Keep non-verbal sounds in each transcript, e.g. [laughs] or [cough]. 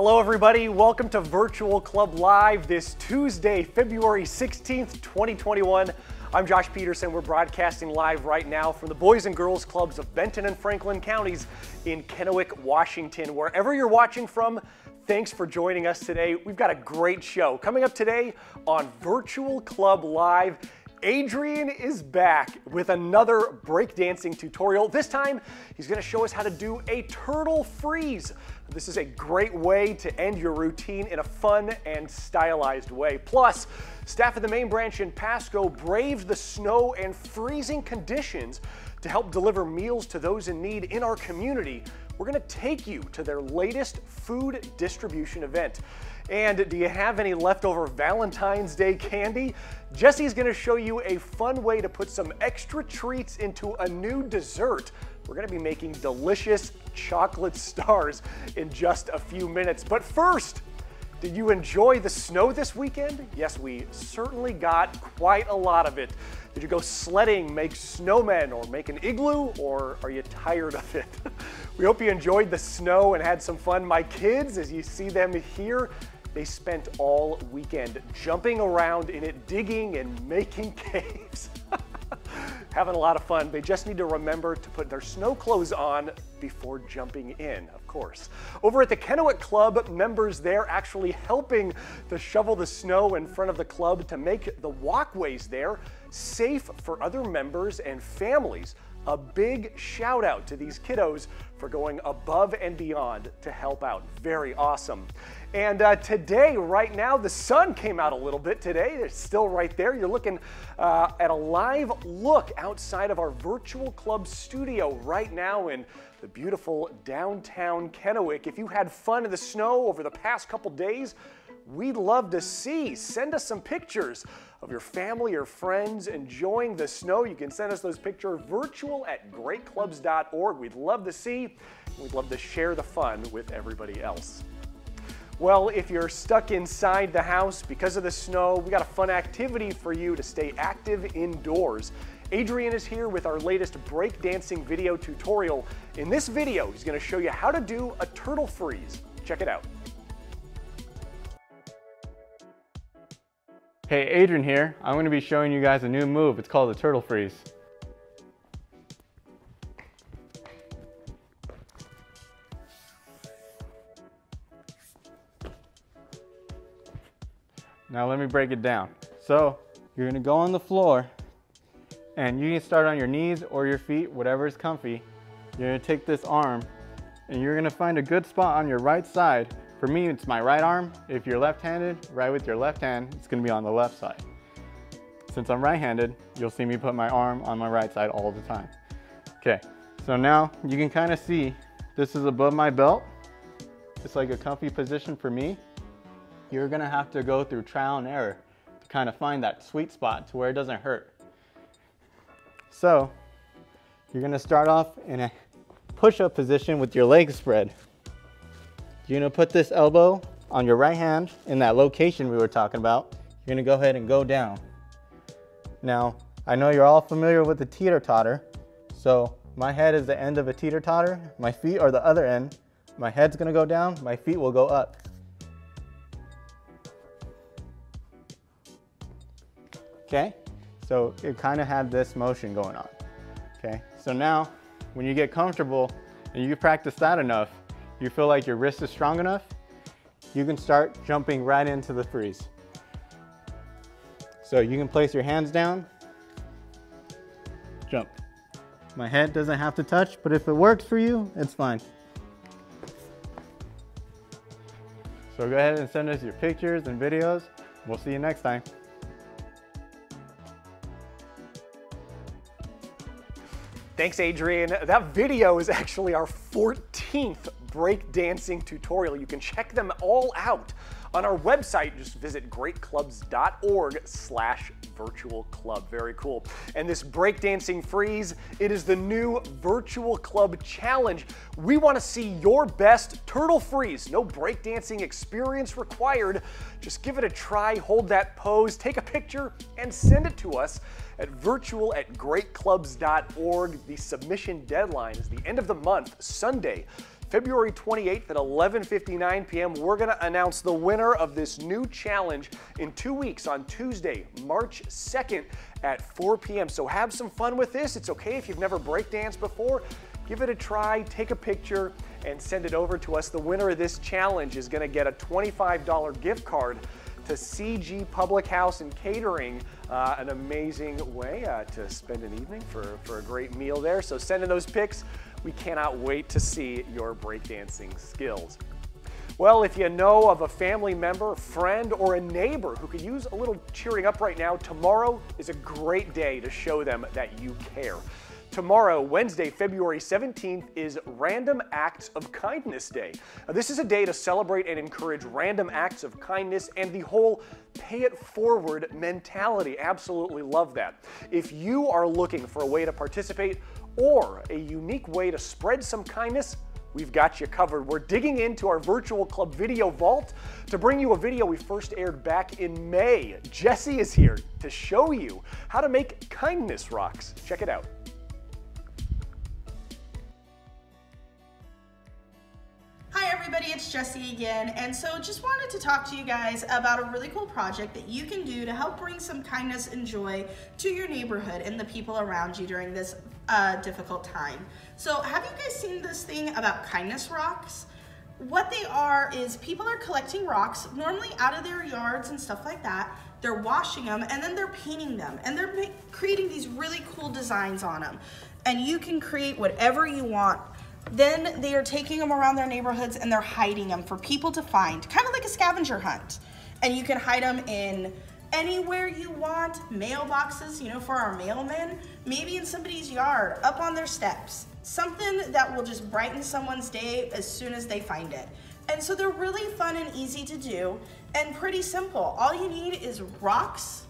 Hello, everybody. Welcome to Virtual Club Live this Tuesday, February 16th, 2021. I'm Josh Peterson. We're broadcasting live right now from the Boys and Girls Clubs of Benton and Franklin counties in Kennewick, Washington. Wherever you're watching from, thanks for joining us today. We've got a great show coming up today on Virtual Club Live. Adrian is back with another breakdancing tutorial. This time, he's gonna show us how to do a turtle freeze. This is a great way to end your routine in a fun and stylized way. Plus, staff at the main branch in Pasco braved the snow and freezing conditions to help deliver meals to those in need in our community. We're gonna take you to their latest food distribution event. And do you have any leftover Valentine's Day candy? Jesse's gonna show you a fun way to put some extra treats into a new dessert. We're gonna be making delicious chocolate [laughs] stars in just a few minutes. But first, did you enjoy the snow this weekend? Yes, we certainly got quite a lot of it. Did you go sledding, make snowmen, or make an igloo, or are you tired of it? [laughs] we hope you enjoyed the snow and had some fun. My kids, as you see them here, they spent all weekend jumping around in it, digging and making [laughs] caves. Having a lot of fun. They just need to remember to put their snow clothes on before jumping in, of course. Over at the Kennewick Club, members there actually helping to shovel the snow in front of the club to make the walkways there safe for other members and families a big shout out to these kiddos for going above and beyond to help out. Very awesome. And uh, today, right now, the sun came out a little bit today. It's still right there. You're looking uh, at a live look outside of our virtual club studio right now in the beautiful downtown Kennewick. If you had fun in the snow over the past couple days, we'd love to see. Send us some pictures of your family or friends enjoying the snow. You can send us those pictures virtual at greatclubs.org. We'd love to see. We'd love to share the fun with everybody else. Well, if you're stuck inside the house because of the snow, we got a fun activity for you to stay active indoors. Adrian is here with our latest breakdancing video tutorial. In this video, he's gonna show you how to do a turtle freeze. Check it out. Hey, Adrian here. I'm going to be showing you guys a new move. It's called the turtle freeze. Now let me break it down. So you're gonna go on the floor and you can start on your knees or your feet, whatever is comfy. You're gonna take this arm and you're gonna find a good spot on your right side for me, it's my right arm. If you're left-handed, right with your left hand, it's gonna be on the left side. Since I'm right-handed, you'll see me put my arm on my right side all the time. Okay, so now you can kind of see this is above my belt. It's like a comfy position for me. You're gonna have to go through trial and error to kind of find that sweet spot to where it doesn't hurt. So, you're gonna start off in a push-up position with your legs spread. You're gonna put this elbow on your right hand in that location we were talking about. You're gonna go ahead and go down. Now, I know you're all familiar with the teeter-totter. So my head is the end of a teeter-totter. My feet are the other end. My head's gonna go down, my feet will go up. Okay, so it kind of had this motion going on. Okay, so now when you get comfortable and you practice that enough, you feel like your wrist is strong enough, you can start jumping right into the freeze. So you can place your hands down, jump. My head doesn't have to touch, but if it works for you, it's fine. So go ahead and send us your pictures and videos. We'll see you next time. Thanks, Adrian. That video is actually our 14th breakdancing tutorial. You can check them all out on our website. Just visit greatclubs.org slash virtual club. Very cool. And this breakdancing freeze, it is the new virtual club challenge. We want to see your best turtle freeze. No breakdancing experience required. Just give it a try, hold that pose, take a picture, and send it to us at virtual at greatclubs.org. The submission deadline is the end of the month, Sunday, February 28th at 11:59 p.m. We're going to announce the winner of this new challenge in 2 weeks on Tuesday, March 2nd at 4 p.m. So have some fun with this. It's okay if you've never breakdanced before. Give it a try, take a picture, and send it over to us. The winner of this challenge is going to get a $25 gift card to CG Public House and Catering, uh, an amazing way uh, to spend an evening for, for a great meal there. So send in those pics. We cannot wait to see your breakdancing skills. Well, if you know of a family member, friend, or a neighbor who could use a little cheering up right now, tomorrow is a great day to show them that you care. Tomorrow, Wednesday, February 17th, is Random Acts of Kindness Day. Now, this is a day to celebrate and encourage random acts of kindness and the whole pay it forward mentality. Absolutely love that. If you are looking for a way to participate or a unique way to spread some kindness, we've got you covered. We're digging into our virtual club video vault to bring you a video we first aired back in May. Jesse is here to show you how to make kindness rocks. Check it out. Everybody, it's Jesse again, and so just wanted to talk to you guys about a really cool project that you can do to help bring some kindness and joy to your neighborhood and the people around you during this uh, difficult time. So have you guys seen this thing about kindness rocks? What they are is people are collecting rocks, normally out of their yards and stuff like that, they're washing them and then they're painting them and they're creating these really cool designs on them. And you can create whatever you want then they are taking them around their neighborhoods and they're hiding them for people to find, kind of like a scavenger hunt. And you can hide them in anywhere you want, mailboxes, you know, for our mailmen, maybe in somebody's yard, up on their steps, something that will just brighten someone's day as soon as they find it. And so they're really fun and easy to do and pretty simple. All you need is rocks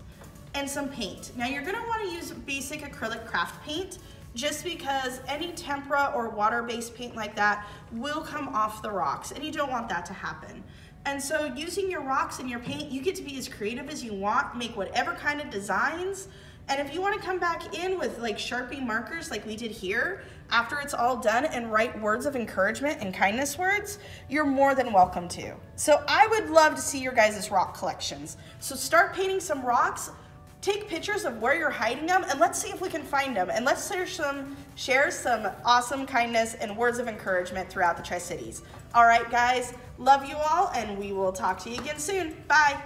and some paint. Now you're gonna wanna use basic acrylic craft paint just because any tempera or water-based paint like that will come off the rocks and you don't want that to happen. And so using your rocks and your paint, you get to be as creative as you want, make whatever kind of designs. And if you wanna come back in with like Sharpie markers like we did here, after it's all done and write words of encouragement and kindness words, you're more than welcome to. So I would love to see your guys' rock collections. So start painting some rocks, take pictures of where you're hiding them and let's see if we can find them and let's share some share some awesome kindness and words of encouragement throughout the Tri-Cities. All right, guys, love you all and we will talk to you again soon. Bye.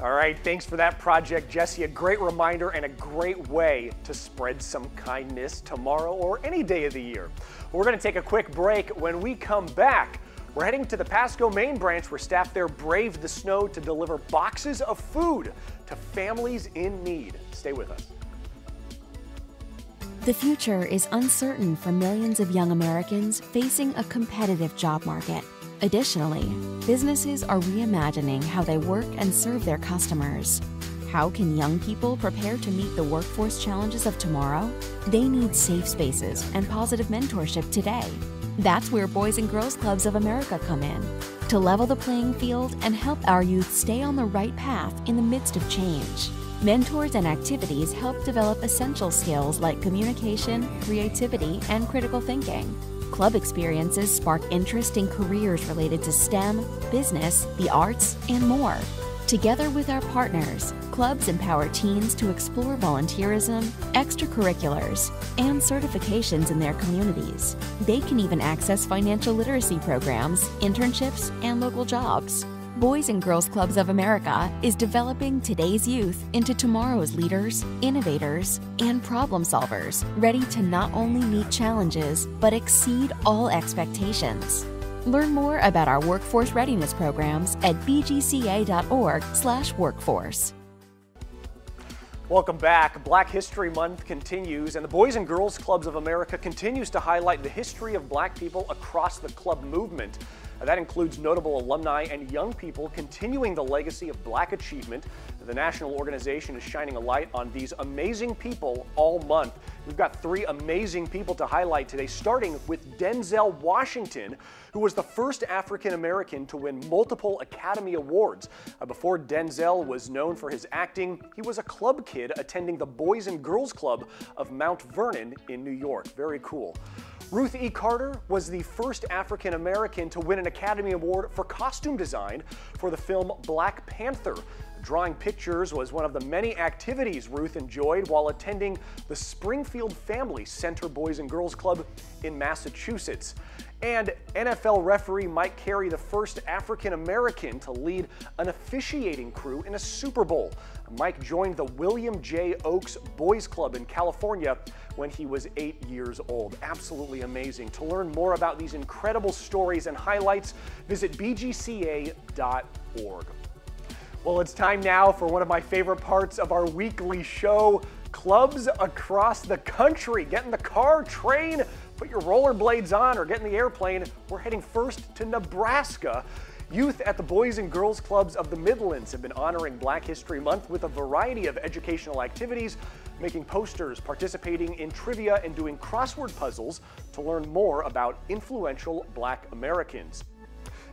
All right, thanks for that project, Jesse. A great reminder and a great way to spread some kindness tomorrow or any day of the year. We're going to take a quick break. When we come back, we're heading to the Pasco main branch where staff there braved the snow to deliver boxes of food to families in need. Stay with us. The future is uncertain for millions of young Americans facing a competitive job market. Additionally, businesses are reimagining how they work and serve their customers. How can young people prepare to meet the workforce challenges of tomorrow? They need safe spaces and positive mentorship today. That's where Boys and Girls Clubs of America come in to level the playing field and help our youth stay on the right path in the midst of change. Mentors and activities help develop essential skills like communication, creativity, and critical thinking. Club experiences spark interest in careers related to STEM, business, the arts, and more. Together with our partners, clubs empower teens to explore volunteerism, extracurriculars, and certifications in their communities. They can even access financial literacy programs, internships, and local jobs. Boys and Girls Clubs of America is developing today's youth into tomorrow's leaders, innovators, and problem solvers, ready to not only meet challenges, but exceed all expectations. Learn more about our workforce readiness programs at bgca.org/workforce. Welcome back. Black History Month continues, and the Boys and Girls Clubs of America continues to highlight the history of black people across the club movement. That includes notable alumni and young people continuing the legacy of black achievement The national organization is shining a light on these amazing people all month. We've got three amazing people to highlight today, starting with Denzel Washington, who was the first African American to win multiple Academy Awards. Uh, before Denzel was known for his acting, he was a club kid attending the Boys and Girls Club of Mount Vernon in New York. Very cool. Ruth E. Carter was the first African American to win an Academy Award for costume design for the film Black Panther. Drawing pictures was one of the many activities Ruth enjoyed while attending the Springfield Family Center Boys and Girls Club in Massachusetts. And NFL referee Mike Carey, the first African American to lead an officiating crew in a Super Bowl. Mike joined the William J. Oaks Boys Club in California when he was eight years old. Absolutely amazing. To learn more about these incredible stories and highlights, visit bgca.org. Well, it's time now for one of my favorite parts of our weekly show clubs across the country. Get in the car, train, put your rollerblades on, or get in the airplane. We're heading first to Nebraska. Youth at the Boys and Girls Clubs of the Midlands have been honoring Black History Month with a variety of educational activities, making posters, participating in trivia, and doing crossword puzzles to learn more about influential Black Americans.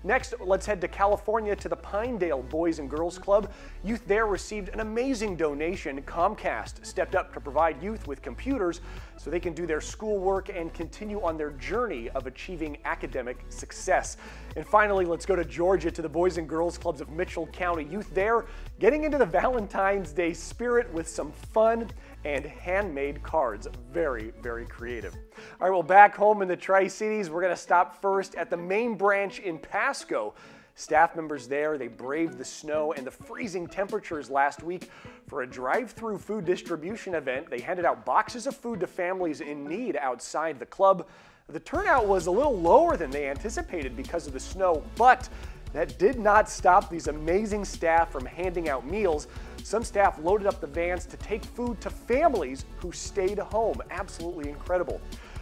Next, let's head to California to the Pinedale Boys and Girls Club. Youth there received an amazing donation. Comcast stepped up to provide youth with computers so they can do their schoolwork and continue on their journey of achieving academic success. And finally, let's go to Georgia to the Boys and Girls Clubs of Mitchell County. Youth there getting into the Valentine's Day spirit with some fun and handmade cards. Very, very creative. All right, well, back home in the Tri Cities, we're going to stop first at the main branch in Pasco. Staff members there, they braved the snow and the freezing temperatures last week for a drive-through food distribution event. They handed out boxes of food to families in need outside the club. The turnout was a little lower than they anticipated because of the snow, but that did not stop these amazing staff from handing out meals. Some staff loaded up the vans to take food to families who stayed home. Absolutely incredible.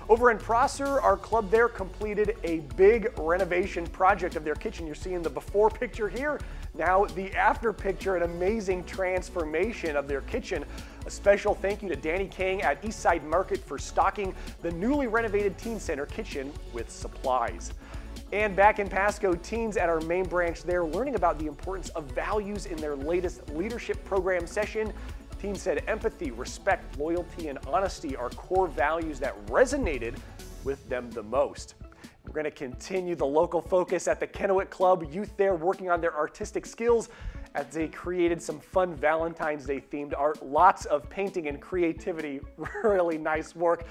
Over in Prosser, our club there completed a big renovation project of their kitchen. You're seeing the before picture here. Now the after picture, an amazing transformation of their kitchen. A special thank you to Danny King at Eastside Market for stocking the newly renovated Teen Center kitchen with supplies. And back in Pasco, teens at our main branch there learning about the importance of values in their latest leadership program session. Teens said empathy, respect, loyalty, and honesty are core values that resonated with them the most. We're going to continue the local focus at the Kennewick Club. Youth there working on their artistic skills as they created some fun Valentine's Day themed art. Lots of painting and creativity. [laughs] Really nice work.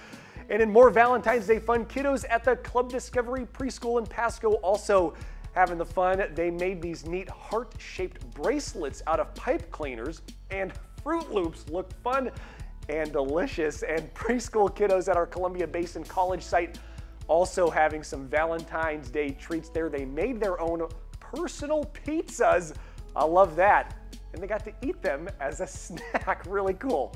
And in more Valentine's Day fun, kiddos at the Club Discovery Preschool in Pasco also having the fun. They made these neat heart-shaped bracelets out of pipe cleaners and Froot Loops look fun and delicious. And [laughs] preschool kiddos at our Columbia Basin College site also having some Valentine's Day treats there. They made their own personal pizzas. I love that. And they got to eat them as a [laughs] snack. Really cool.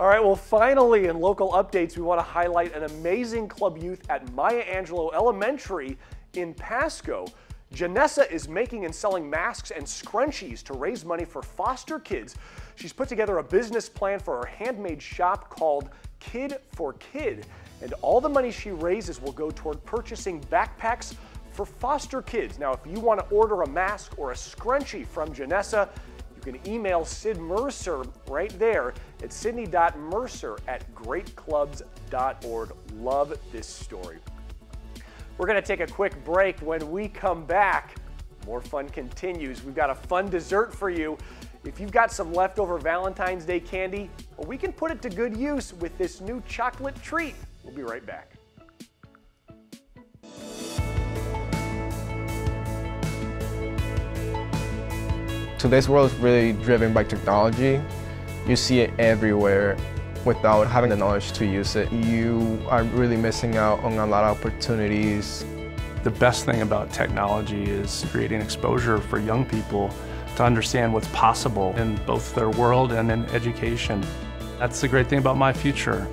All right, well, finally, in local updates, we want to highlight an amazing club youth at Maya Angelou Elementary in Pasco. Janessa is making and selling masks and scrunchies to raise money for foster kids. She's put together a business plan for her handmade shop called Kid for Kid. And all the money she raises will go toward purchasing backpacks for foster kids. Now, if you want to order a mask or a scrunchie from Janessa, you can email Sid Mercer right there at sydney.mercer at greatclubs.org. Love this story. We're going to take a quick break. When we come back, more fun continues. We've got a fun dessert for you. If you've got some leftover Valentine's Day candy, we can put it to good use with this new chocolate treat. We'll be right back. Today's world is really driven by technology. You see it everywhere. Without having the knowledge to use it, you are really missing out on a lot of opportunities. The best thing about technology is creating exposure for young people to understand what's possible in both their world and in education. That's the great thing about my future.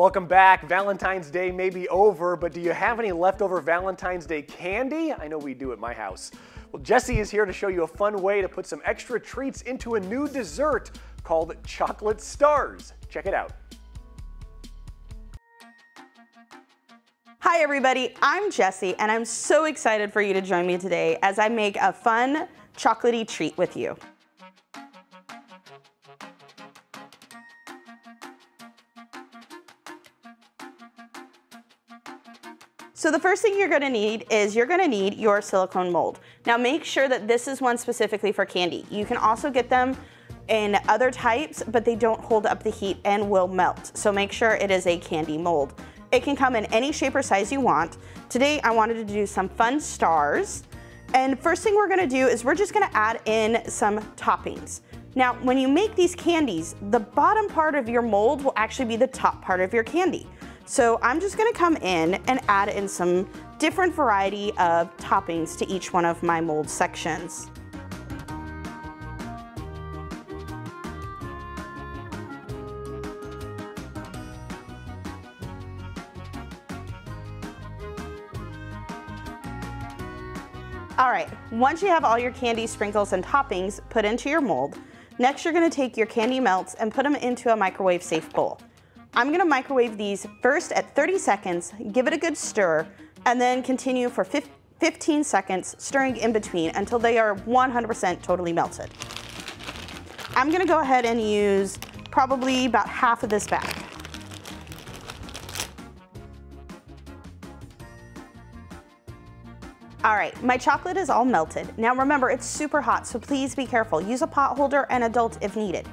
Welcome back. Valentine's Day may be over, but do you have any leftover Valentine's Day candy? I know we do at my house. Well, Jesse is here to show you a fun way to put some extra treats into a new dessert called Chocolate Stars. Check it out. Hi everybody, I'm Jesse and I'm so excited for you to join me today as I make a fun chocolatey treat with you. So the first thing you're gonna need is you're gonna need your silicone mold. Now make sure that this is one specifically for candy. You can also get them in other types, but they don't hold up the heat and will melt. So make sure it is a candy mold. It can come in any shape or size you want. Today I wanted to do some fun stars. And first thing we're gonna do is we're just gonna add in some toppings. Now, when you make these candies, the bottom part of your mold will actually be the top part of your candy. So I'm just gonna come in and add in some different variety of toppings to each one of my mold sections. All right, once you have all your candy sprinkles and toppings put into your mold, next you're gonna take your candy melts and put them into a microwave safe bowl. I'm gonna microwave these first at 30 seconds, give it a good stir, and then continue for 15 seconds, stirring in between until they are 100% totally melted. I'm gonna go ahead and use probably about half of this bag. All right, my chocolate is all melted. Now remember, it's super hot, so please be careful. Use a pot holder and adult if needed.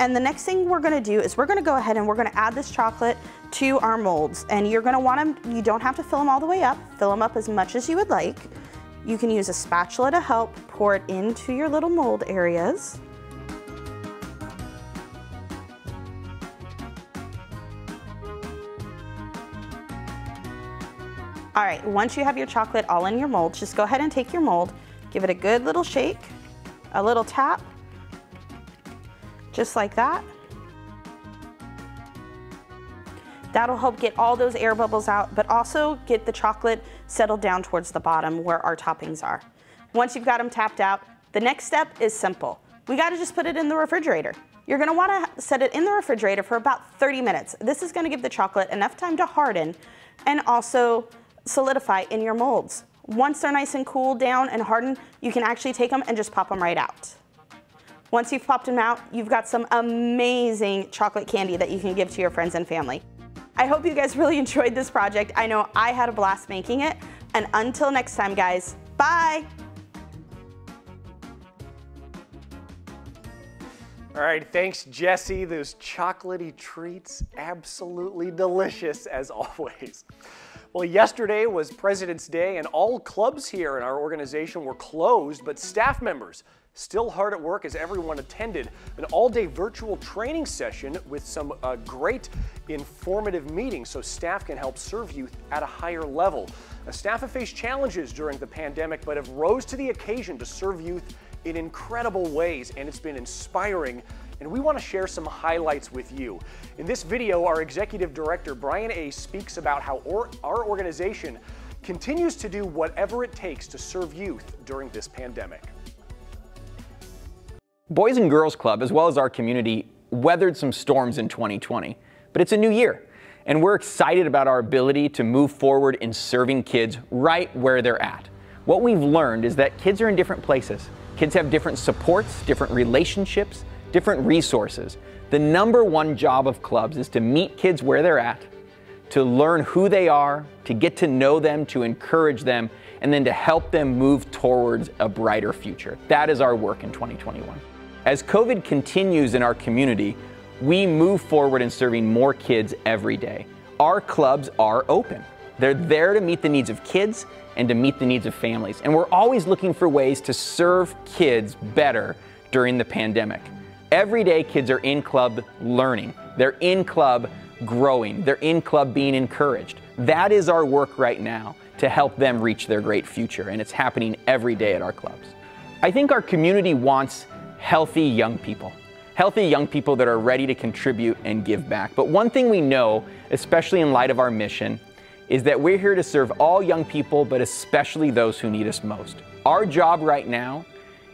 And the next thing we're gonna do is we're gonna go ahead and we're gonna add this chocolate to our molds. And you're gonna want them, you don't have to fill them all the way up, fill them up as much as you would like. You can use a spatula to help pour it into your little mold areas. All right, once you have your chocolate all in your mold, just go ahead and take your mold, give it a good little shake, a little tap, just like that. That'll help get all those air bubbles out, but also get the chocolate settled down towards the bottom where our toppings are. Once you've got them tapped out, the next step is simple. We gotta just put it in the refrigerator. You're gonna wanna set it in the refrigerator for about 30 minutes. This is gonna give the chocolate enough time to harden and also solidify in your molds. Once they're nice and cool down and hardened, you can actually take them and just pop them right out. Once you've popped them out, you've got some amazing chocolate candy that you can give to your friends and family. I hope you guys [laughs] really enjoyed this project. I know I had a blast making it. And until next time, guys, bye. All right, thanks, Jesse. Those chocolatey treats, absolutely delicious as [laughs] always. Well, yesterday was President's Day, and all clubs here in our organization were closed, but staff members Still hard at work as everyone attended an all-day virtual training session with some uh, great informative meetings so staff can help serve youth at a higher level. Now, staff have faced challenges during the pandemic but have rose to the occasion to serve youth in incredible ways and it's been inspiring and we want to share some highlights with you. In this video, our executive director, Brian A. speaks about how or our organization continues to do whatever it takes to serve youth during this pandemic. Boys and Girls Club, as well as our community, weathered some storms in 2020, but it's a new year, and we're excited about our ability to move forward in serving kids right where they're at. What we've learned is that kids are in different places. Kids have different supports, different relationships, different resources. The number one job of clubs is to meet kids where they're at, to learn who they are, to get to know them, to encourage them, and then to help them move towards a brighter future. That is our work in 2021. As COVID continues in our community, we move forward in serving more kids every day. Our clubs are open. They're there to meet the needs of kids and to meet the needs of families. And we're always looking for ways to serve kids better during the pandemic. Every day, kids are in club learning. They're in club growing. They're in club being encouraged. That is our work right now to help them reach their great future. And it's happening every day at our clubs. I think our community wants healthy young people. healthy young people that are ready to contribute and give back. But one thing we know, especially in light of our mission, is that we're here to serve all young people, but especially those who need us most. Our job right now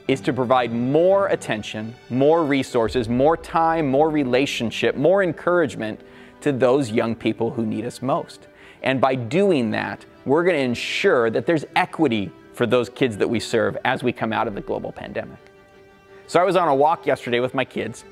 is to provide more attention, more resources, more time, more relationship, more encouragement to those young people who need us most. And by doing that, we're going to ensure that there's equity for those kids that we serve as we come out of the global pandemic. So I was on a walk yesterday with my kids,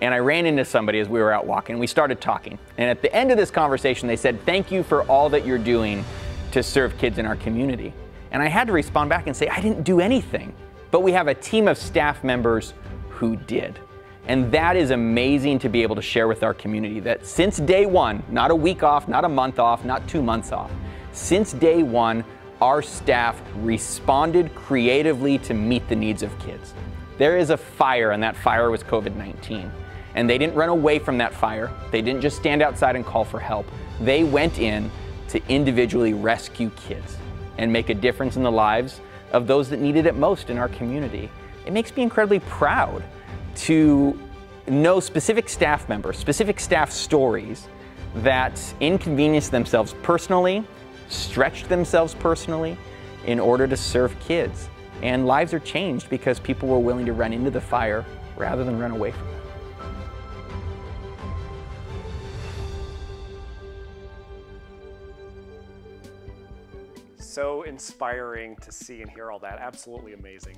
and I ran into somebody as we were out walking. We started talking. And at the end of this conversation, they said, Thank you for all that you're doing to serve kids in our community. And I had to respond back and say, I didn't do anything. But we have a team of staff members who did. And that is amazing to be able to share with our community that since day one, not a week off, not a month off, not two months off, since day one, our staff responded creatively to meet the needs of kids. There is a fire, and that fire was COVID 19. And they didn't run away from that fire. They didn't just stand outside and call for help. They went in to individually rescue kids and make a difference in the lives of those that needed it most in our community. It makes me incredibly proud to know specific staff members, specific staff stories that inconvenienced themselves personally, stretched themselves personally in order to serve kids. And lives are changed because people were willing to run into the fire rather than run away from it. So inspiring to see and hear all that. Absolutely amazing.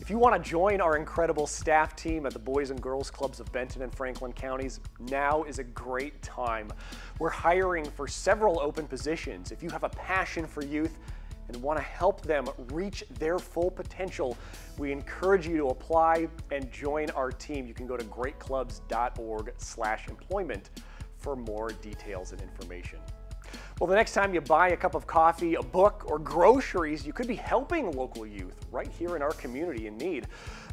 If you want to join our incredible staff team at the Boys and Girls Clubs of Benton and Franklin counties, now is a great time. We're hiring for several open positions. If you have a passion for youth, and want to help them reach their full potential, we encourage you to apply and join our team. You can go to greatclubs.org/employment for more details and information. Well, the next time you buy a cup of coffee, a book, or groceries, you could be helping local youth right here in our community in need.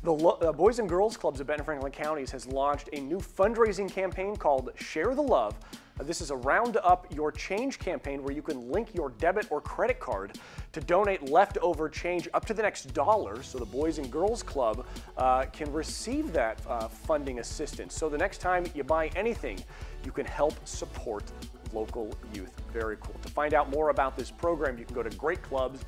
The uh, Boys and Girls Clubs of Benton Franklin Counties has launched a new fundraising campaign called Share the Love. This is a round up your change campaign where you can link your debit or credit card to donate leftover change up to the next dollar so the Boys and Girls Club uh, can receive that uh, funding assistance. So the next time you buy anything, you can help support local youth. Very cool. To find out more about this program, you can go to greatclubs.org.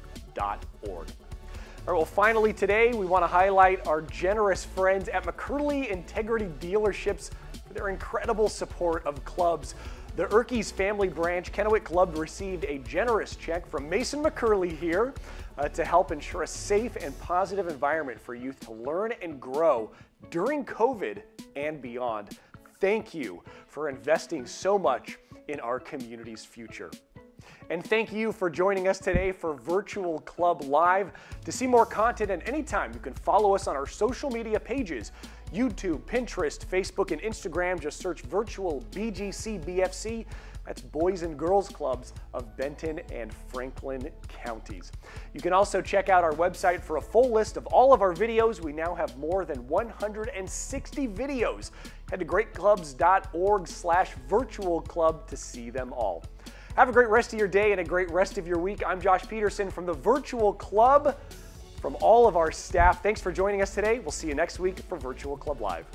All right, well, finally today, we want to highlight our generous friends at McCurley Integrity Dealerships for their incredible support of clubs. The Erkey's family branch, Kennewick Club, received a generous check from Mason McCurley here uh, to help ensure a safe and positive environment for youth to learn and grow during COVID and beyond. Thank you for investing so much in our community's future. And thank you for joining us today for Virtual Club Live. To see more content at any time, you can follow us on our social media pages YouTube, Pinterest, Facebook, and Instagram. Just search Virtual BGC BFC. That's Boys and Girls Clubs of Benton and Franklin counties. You can also check out our website for a full list of all of our videos. We now have more than 160 videos. Head to greatclubs.org slash virtual club to see them all. Have a great rest of your day and a great rest of your week. I'm Josh Peterson from the Virtual Club. From all of our staff, thanks for joining us today. We'll see you next week for Virtual Club Live.